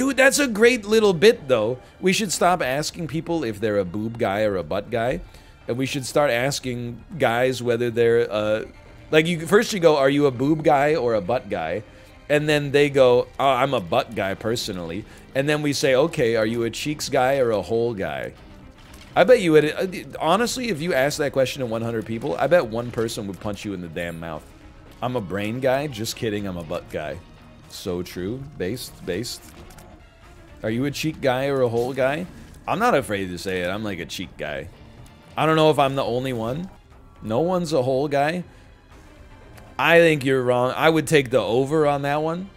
Dude, that's a great little bit, though. We should stop asking people if they're a boob guy or a butt guy. And we should start asking guys whether they're, uh, like, you first you go, are you a boob guy or a butt guy? And then they go, oh, I'm a butt guy personally. And then we say, okay, are you a cheeks guy or a hole guy? I bet you would, uh, honestly, if you asked that question to 100 people, I bet one person would punch you in the damn mouth. I'm a brain guy. Just kidding, I'm a butt guy. So true. Based, based. Are you a cheek guy or a hole guy? I'm not afraid to say it. I'm like a cheek guy. I don't know if I'm the only one. No one's a hole guy. I think you're wrong. I would take the over on that one.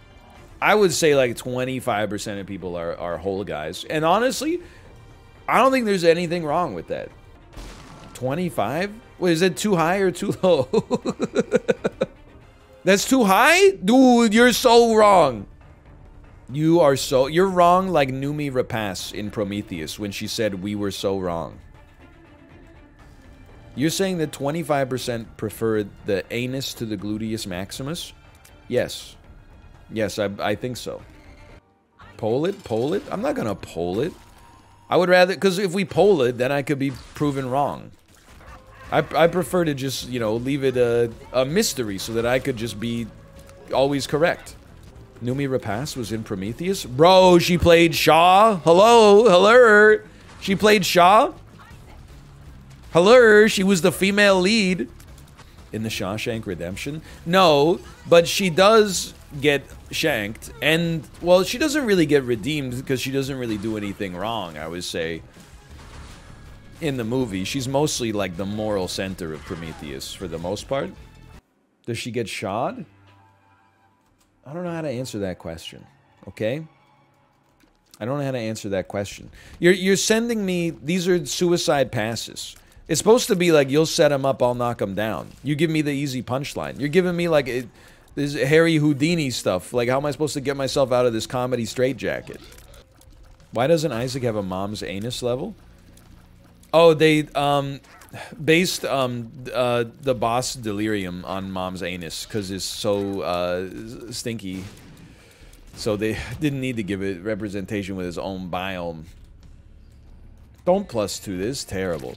I would say like 25% of people are, are hole guys. And honestly, I don't think there's anything wrong with that. 25? Wait, is it too high or too low? That's too high? Dude, you're so wrong. You are so... You're wrong like Noomi Rapace in Prometheus when she said we were so wrong. You're saying that 25% preferred the anus to the gluteus maximus? Yes. Yes, I, I think so. Poll it? Poll it? I'm not gonna poll it. I would rather... Because if we poll it, then I could be proven wrong. I, I prefer to just, you know, leave it a, a mystery so that I could just be always correct. Noomi Rapace was in Prometheus? Bro, she played Shaw? Hello? Hello? She played Shaw? Hello? She was the female lead in the Shawshank Redemption? No, but she does get shanked. And, well, she doesn't really get redeemed because she doesn't really do anything wrong, I would say in the movie. She's mostly like the moral center of Prometheus for the most part. Does she get shot? I don't know how to answer that question. Okay? I don't know how to answer that question. You're you're sending me these are suicide passes. It's supposed to be like you'll set him up, I'll knock him down. You give me the easy punchline. You're giving me like it, this Harry Houdini stuff. Like how am I supposed to get myself out of this comedy straitjacket? Why doesn't Isaac have a mom's anus level? Oh, they um based um uh the boss delirium on mom's anus because it's so uh stinky. So they didn't need to give it representation with his own biome. Don't plus two this terrible.